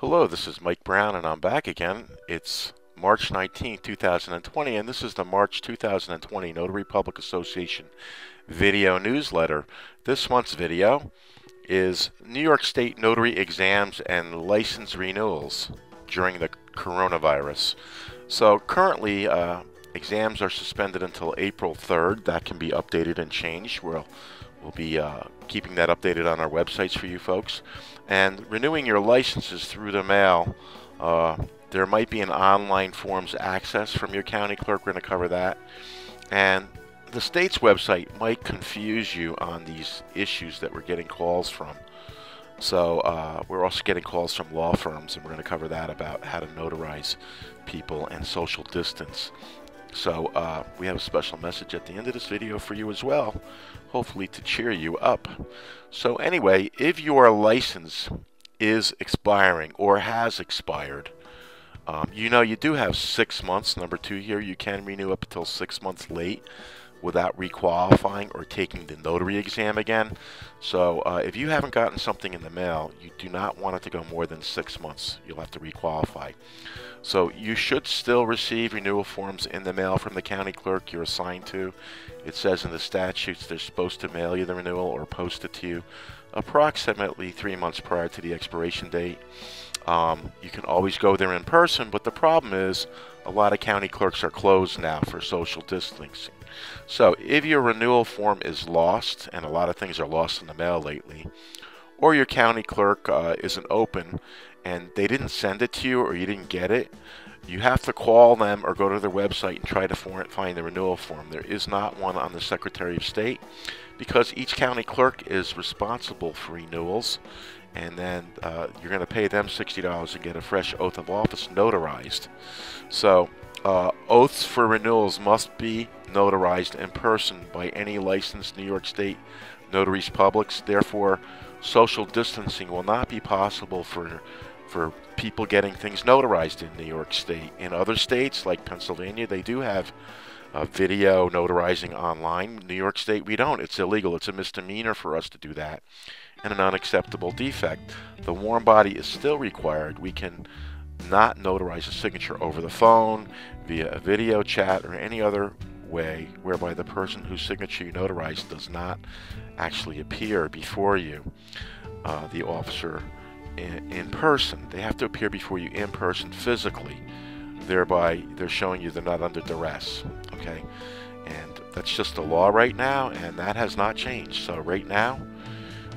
Hello, this is Mike Brown, and I'm back again. It's March 19, 2020, and this is the March 2020 Notary Public Association video newsletter. This month's video is New York State notary exams and license renewals during the coronavirus. So, currently, uh, exams are suspended until April 3rd. That can be updated and changed. We'll, we'll be uh, keeping that updated on our websites for you folks and renewing your licenses through the mail. Uh, there might be an online forms access from your county clerk. We're going to cover that. And the state's website might confuse you on these issues that we're getting calls from. So uh, we're also getting calls from law firms, and we're going to cover that about how to notarize people and social distance. So uh, we have a special message at the end of this video for you as well, hopefully to cheer you up. So anyway, if your license is expiring or has expired, um, you know you do have six months. Number two here, you can renew up until six months late without requalifying or taking the notary exam again. So uh, if you haven't gotten something in the mail, you do not want it to go more than six months. You'll have to requalify. So you should still receive renewal forms in the mail from the county clerk you're assigned to. It says in the statutes they're supposed to mail you the renewal or post it to you approximately three months prior to the expiration date. Um, you can always go there in person, but the problem is a lot of county clerks are closed now for social distancing. So if your renewal form is lost, and a lot of things are lost in the mail lately, or your county clerk uh, isn't open and they didn't send it to you or you didn't get it, you have to call them or go to their website and try to find the renewal form. There is not one on the Secretary of State because each county clerk is responsible for renewals and then uh, you're going to pay them $60 to get a fresh oath of office notarized. So uh, oaths for renewals must be notarized in person by any licensed New York State notaries publics. Therefore, social distancing will not be possible for for people getting things notarized in New York State. In other states like Pennsylvania, they do have uh, video notarizing online. New York State, we don't. It's illegal. It's a misdemeanor for us to do that and an unacceptable defect. The warm body is still required. We can not notarize a signature over the phone, via a video chat, or any other way whereby the person whose signature you notarized does not actually appear before you, uh, the officer, in, in person. They have to appear before you in person physically. Thereby, they're showing you they're not under duress. Okay? And that's just the law right now, and that has not changed. So, right now,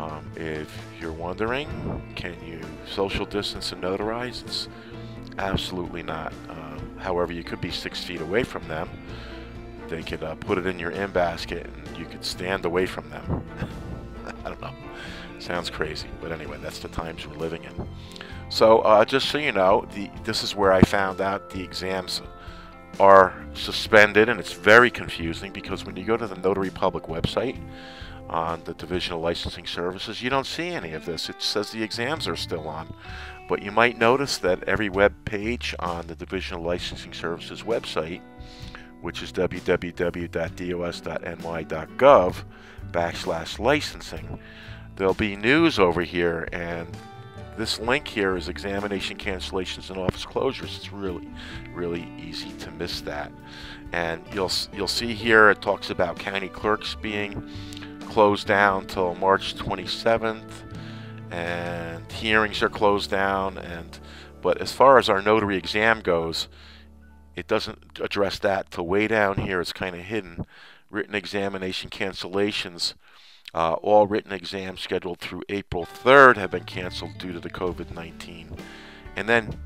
um, if you're wondering, can you social distance and notarize? It's absolutely not. Um, however, you could be six feet away from them. They could uh, put it in your in basket and you could stand away from them. I don't know. Sounds crazy, but anyway, that's the times we're living in. So, uh, just so you know, the, this is where I found out the exams are suspended, and it's very confusing because when you go to the Notary Public website, on the Division of Licensing Services, you don't see any of this. It says the exams are still on. But you might notice that every web page on the Division of Licensing Services website, which is www.dos.ny.gov backslash licensing, there'll be news over here and this link here is examination cancellations and office closures. It's really, really easy to miss that. And you'll you'll see here it talks about county clerks being closed down till March 27th, and hearings are closed down. And but as far as our notary exam goes, it doesn't address that. Till way down here, it's kind of hidden. Written examination cancellations. Uh, all written exams scheduled through April 3rd have been canceled due to the COVID 19. And then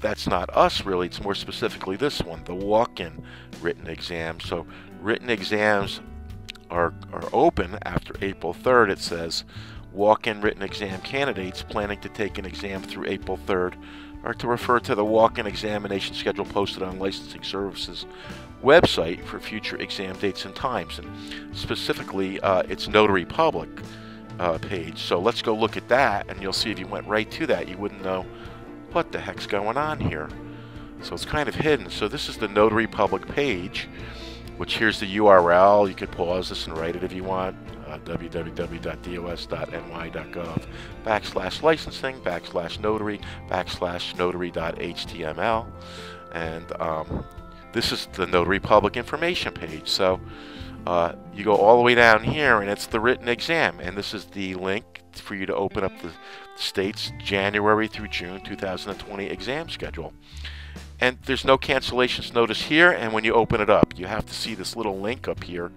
that's not us really, it's more specifically this one the walk in written exam. So, written exams are, are open after April 3rd, it says walk-in written exam candidates planning to take an exam through April 3rd are to refer to the walk-in examination schedule posted on licensing services website for future exam dates and times and specifically uh, its notary public uh, page. So let's go look at that and you'll see if you went right to that you wouldn't know what the heck's going on here. So it's kind of hidden. So this is the notary public page which here's the URL. You could pause this and write it if you want. uh, www.dos.ny.gov backslash licensing backslash notary backslash notary.html. And um, this is the Notary Public information page. So uh, you go all the way down here and it's the written exam. And this is the link for you to open up the state's January through June 2020 exam schedule and there's no cancellations notice here and when you open it up you have to see this little link up here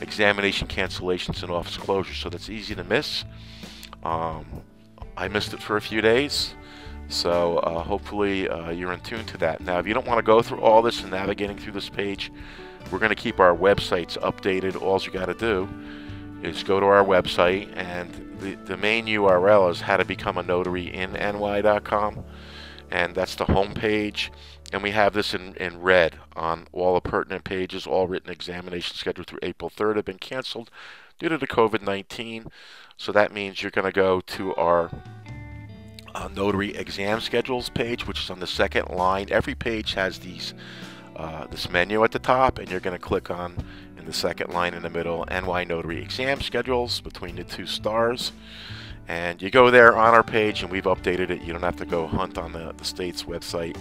examination cancellations and office closures so that's easy to miss. Um, I missed it for a few days so uh, hopefully uh, you're in tune to that. Now if you don't want to go through all this and navigating through this page we're going to keep our websites updated. All you got to do is go to our website and the, the main URL is how to become a notary in ny.com and that's the home page and we have this in, in red on all the pertinent pages. All written examinations scheduled through April 3rd have been canceled due to the COVID-19. So that means you're going to go to our uh, notary exam schedules page, which is on the second line. Every page has these uh, this menu at the top, and you're going to click on in the second line in the middle NY Notary Exam Schedules between the two stars. And you go there on our page, and we've updated it. You don't have to go hunt on the, the state's website.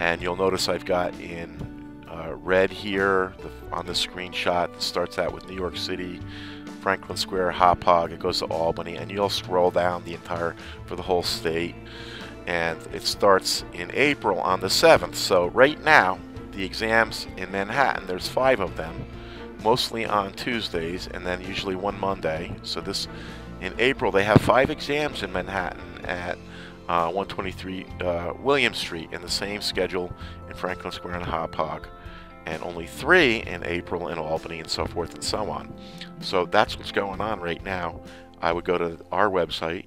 And you'll notice I've got in uh, red here the, on the screenshot. It starts out with New York City, Franklin Square, Hauppauge. It goes to Albany, and you'll scroll down the entire for the whole state. And it starts in April on the 7th. So right now, the exams in Manhattan, there's five of them, mostly on Tuesdays, and then usually one Monday. So this in April, they have five exams in Manhattan at uh, 123 uh, William Street in the same schedule in Franklin Square and Hauppauge, and only three in April in Albany and so forth and so on. So that's what's going on right now. I would go to our website,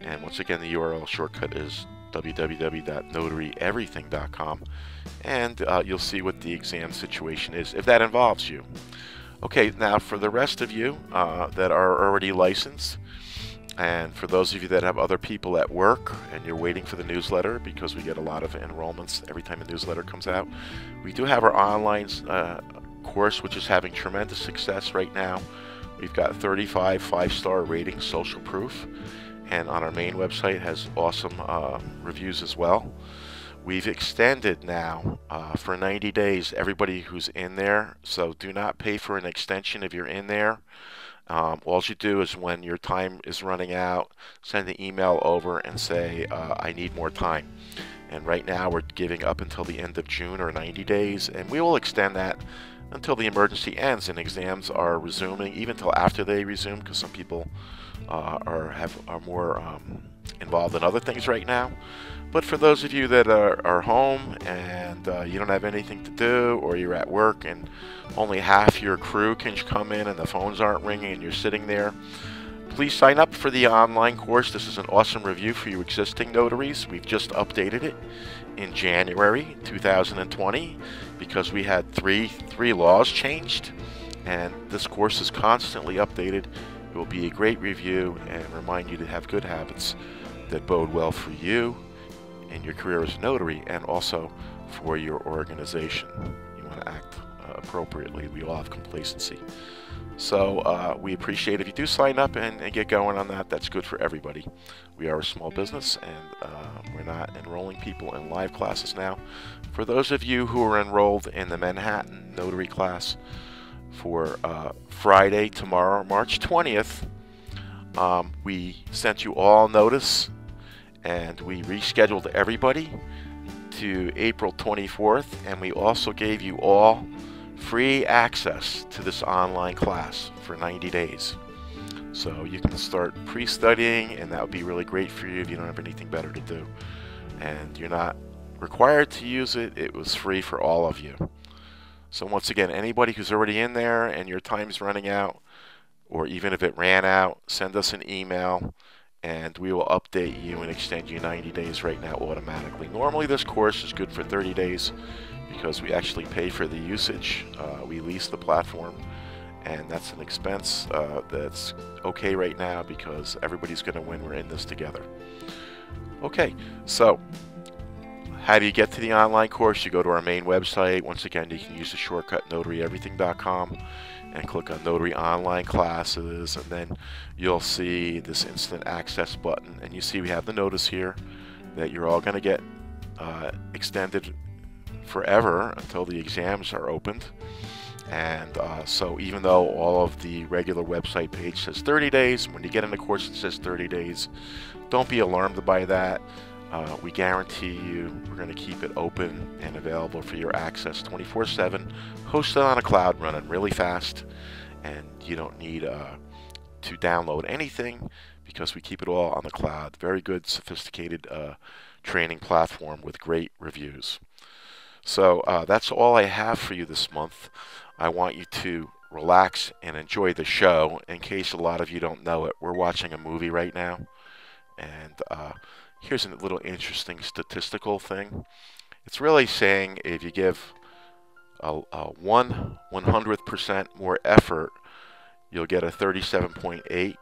and once again, the URL shortcut is www.notaryeverything.com, and uh, you'll see what the exam situation is if that involves you. Okay, now for the rest of you uh, that are already licensed, and for those of you that have other people at work and you're waiting for the newsletter because we get a lot of enrollments every time a newsletter comes out, we do have our online uh, course which is having tremendous success right now. We've got 35 five-star ratings, social proof, and on our main website has awesome uh, reviews as well. We've extended now uh, for 90 days everybody who's in there, so do not pay for an extension if you're in there. Um, all you do is when your time is running out, send the email over and say, uh, I need more time. And right now we're giving up until the end of June or 90 days, and we will extend that until the emergency ends and exams are resuming, even until after they resume, because some people uh, are have are more um, involved in other things right now. But for those of you that are, are home and uh, you don't have anything to do, or you're at work and only half your crew can come in and the phones aren't ringing and you're sitting there, please sign up for the online course. This is an awesome review for you existing notaries. We've just updated it in January 2020 because we had three three laws changed, and this course is constantly updated. It will be a great review and remind you to have good habits that bode well for you in your career as a notary and also for your organization. You want to act uh, appropriately. We all have complacency. So uh, we appreciate if you do sign up and, and, get going on that. That's good for everybody. We are a small business and uh, we're not enrolling people in live classes now. For those of you who are enrolled in the Manhattan Notary class for uh, Friday, tomorrow, March 20th, um, we sent you all notice and we rescheduled everybody to April 24th and we also gave you all free access to this online class for 90 days. So you can start pre-studying and that would be really great for you if you don't have anything better to do. And you're not required to use it, it was free for all of you. So once again, anybody who's already in there and your time's running out, or even if it ran out, send us an email and we will update you and extend you 90 days right now automatically. Normally this course is good for 30 days because we actually pay for the usage. Uh, we lease the platform and that's an expense uh, that's okay right now because everybody's going to win. We're in this together. Okay, so how do you get to the online course? You go to our main website. Once again, you can use the shortcut notaryeverything.com and click on Notary Online Classes, and then you'll see this Instant Access button, and you see we have the notice here that you're all going to get uh, extended forever until the exams are opened. And uh, so even though all of the regular website page says 30 days, when you get in the course it says 30 days, don't be alarmed by that. Uh, we guarantee you we're going to keep it open and available for your access 24-7, hosted on a cloud, running really fast, and you don't need uh, to download anything because we keep it all on the cloud. Very good, sophisticated uh, training platform with great reviews. So uh, that's all I have for you this month. I want you to relax and enjoy the show. In case a lot of you don't know it, we're watching a movie right now. And uh, here's a little interesting statistical thing. It's really saying if you give a, a 1 100th percent more effort, you'll get a 37.8.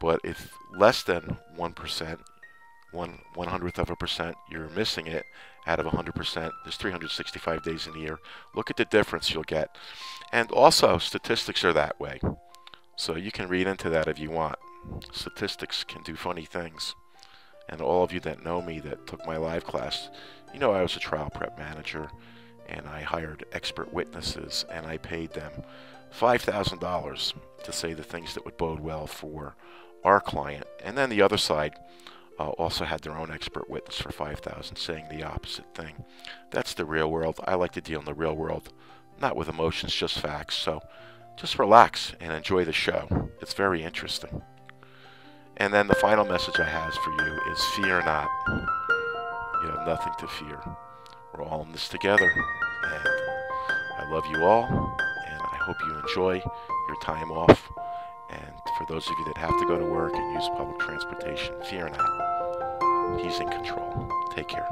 But if less than 1%, one one hundredth of a percent, you're missing it out of 100%. There's 365 days in a year. Look at the difference you'll get. And also, statistics are that way. So you can read into that if you want. Statistics can do funny things. And all of you that know me that took my live class, you know I was a trial prep manager and I hired expert witnesses and I paid them $5,000 to say the things that would bode well for our client. And then the other side, uh, also had their own expert witness for 5000 saying the opposite thing. That's the real world. I like to deal in the real world, not with emotions, just facts. So just relax and enjoy the show. It's very interesting. And then the final message I have for you is fear not. You have nothing to fear. We're all in this together. And I love you all. And I hope you enjoy your time off. And for those of you that have to go to work and use public transportation, fear not. He's in control. Take care.